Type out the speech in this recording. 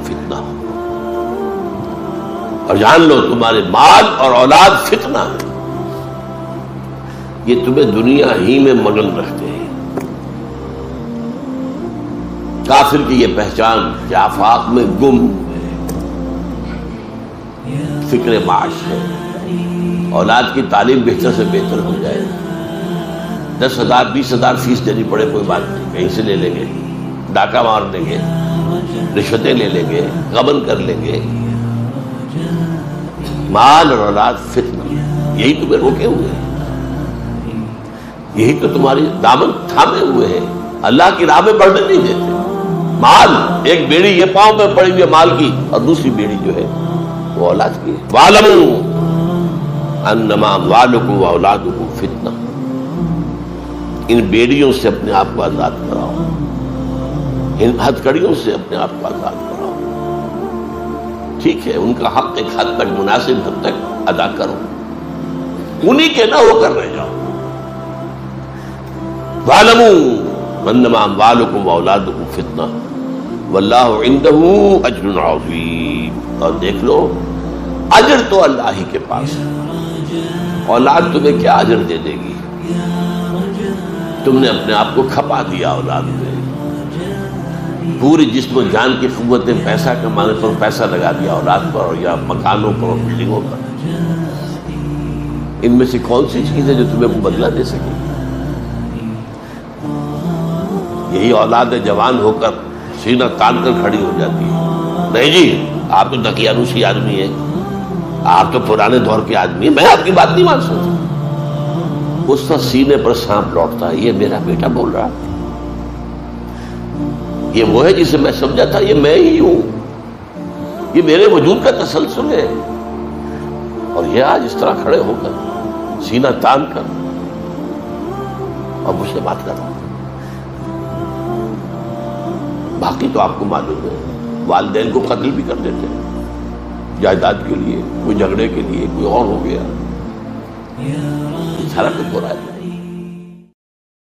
फितना। और जान लो, तुम्हारे माल और औलाद फितना है। ये तुम्हें दुनिया ही में मगन रखते हैं। काफिर की ये पहचान कि आफाक में गुम है। फ़िक्र माश है। औलाद की तालीम बेहतर से बेहतर हो जाए। दस हज़ार, बीस हज़ार फ़ीस देनी पड़े, कोई बात नहीं, कहीं से ले लेंगे। डाका मार देंगे, रिश्वतें ले लेंगे गबन कर लेंगे। माल और औलाद फितना। यही तुम्हें रोके हुए हैं। यही तो तुम्हारी दामन थामे हुए हैं। अल्लाह की राह में बढ़ने नहीं देते। माल, एक बेड़ी ये पाँव में पड़ी हुई माल की, और दूसरी बेड़ी जो है, वो औलाद की वालम, अन्नमा वालुकु औलादुकु फितना। इन बेड़ियों से अपने आप को आज़ाद कराओ। इन हथकड़ियों से अपने आप को आज़ाद कराओ। ठीक है, उनका हक एक हद तक मुनासिब हद तक अदा करो। उन्हीं के ना होकर रह जाओ। वालमू अन्नमा वालुकुम औलादुकुम फितना। वल्लाहु इंदहू अजरुन अज़ीम। और देख लो, अजर तो अल्लाह ही के पास है। औलाद तुम्हें क्या अजर दे देगी? तुमने अपने आप को खपा दिया औलाद में पूरी जिस्म जान की कुत पैसा कमाने पर पैसा लगा दिया, औलाद पर या मकानों पर और बिल्डिंगों पर। इनमें से कौन सी चीज़ है जो तुम्हें वो बदला दे सके? यही औलाद जवान होकर सीना तान कर खड़ी हो जाती है। नहीं जी, आप तो दकियानुशी आदमी है। आप तो पुराने दौर के आदमी है। मैं आपकी बात नहीं मान सकता। उसका सीने पर सांप लौटता है। ये मेरा बेटा बोल रहा ये वो है जिसे मैं समझा था, ये मैं ही हूँ। ये मेरे वजूद का तसलसल है। और ये आज इस तरह खड़े होकर सीना तान कर और मुझसे बात कर बाकी तो आपको मालूम है, वालदेन को कत्ल भी कर देते हैं। जायदाद के लिए, कोई झगड़े के लिए, कोई और हो गया। सारा कुछ हो रहा है